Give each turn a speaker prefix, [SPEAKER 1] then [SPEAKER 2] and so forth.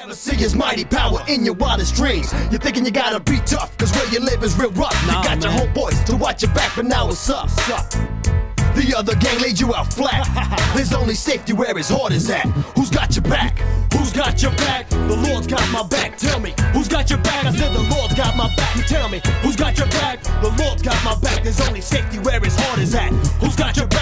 [SPEAKER 1] never see his mighty power in your wildest dreams. You're thinking you gotta be tough, cause where you live is real rough.
[SPEAKER 2] Nah,
[SPEAKER 1] you got your homeboys to watch your back, but now it's up. The other gang laid you out flat. There's only safety where his heart is at. Who's got your back? Who's got your back? The Lord's got my back. Tell me, who's got your back? I said the Lord's got my back. You tell me, who's got your back? The Lord's got my back. There's only safety where his heart is at. Who's got your back?